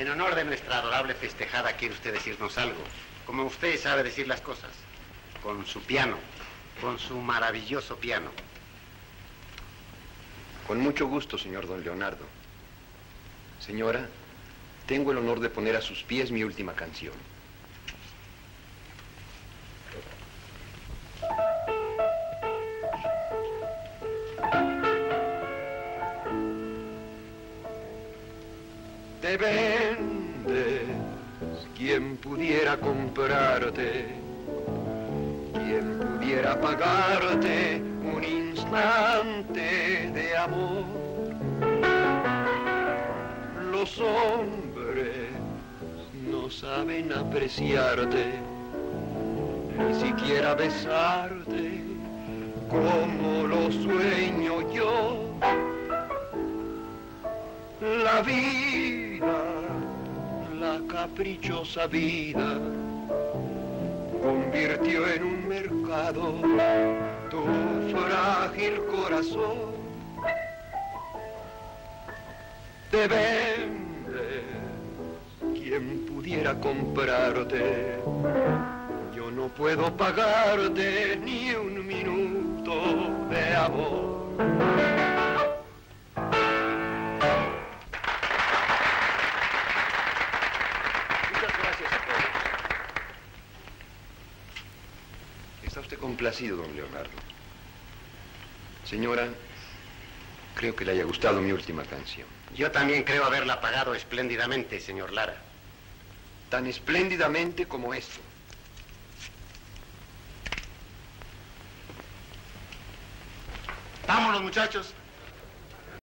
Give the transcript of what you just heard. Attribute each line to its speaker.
Speaker 1: En honor de nuestra adorable festejada, quiere usted decirnos algo. Como usted sabe decir las cosas. Con su piano. Con su maravilloso piano.
Speaker 2: Con mucho gusto, señor don Leonardo. Señora, tengo el honor de poner a sus pies mi última canción. Te vendes, quien pudiera comprarte, quien pudiera pagarte un instante de amor. Los hombres no saben apreciarte, ni siquiera besarte como lo sueño yo. La vida, la caprichosa vida, convirtió en un mercado tu frágil corazón. Te vende quien pudiera comprarte. Yo no puedo pagarte ni un minuto de amor. Está usted complacido, don Leonardo. Señora, creo que le haya gustado mi última canción.
Speaker 1: Yo también creo haberla pagado espléndidamente, señor Lara.
Speaker 2: Tan espléndidamente como esto.
Speaker 1: Vámonos, muchachos.